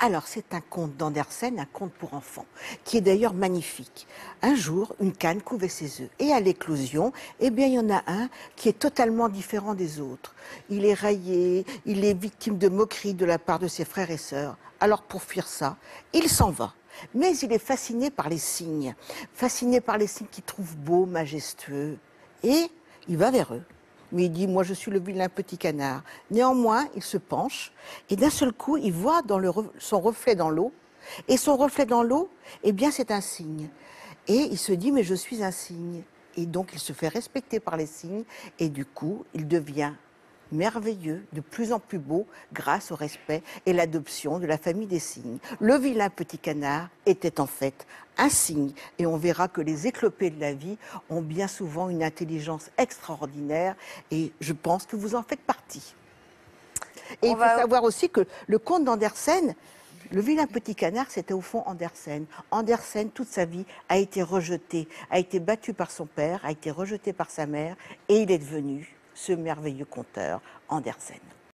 Alors, c'est un conte d'Andersen, un conte pour enfants, qui est d'ailleurs magnifique. Un jour, une canne couvait ses œufs. Et à l'éclosion, eh bien, il y en a un qui est totalement différent des autres. Il est raillé, il est victime de moqueries de la part de ses frères et sœurs. Alors, pour fuir ça, il s'en va. Mais il est fasciné par les signes, fasciné par les signes qu'il trouve beaux, majestueux. Et il va vers eux. Mais il dit, moi je suis le vilain petit canard. Néanmoins, il se penche et d'un seul coup, il voit son reflet dans l'eau. Et son reflet dans l'eau, eh bien, c'est un cygne. Et il se dit, mais je suis un cygne. Et donc, il se fait respecter par les cygnes. Et du coup, il devient merveilleux, de plus en plus beau, grâce au respect et l'adoption de la famille des cygnes. Le vilain petit canard était en fait un cygne, et on verra que les éclopés de la vie ont bien souvent une intelligence extraordinaire, et je pense que vous en faites partie. Et On il faut va- savoir aussi que le conte d'Andersen, le vilain petit canard, c'était au fond Andersen. Andersen, toute sa vie, a été rejeté, a été battu par son père, a été rejeté par sa mère, et il est devenu ce merveilleux conteur Andersen.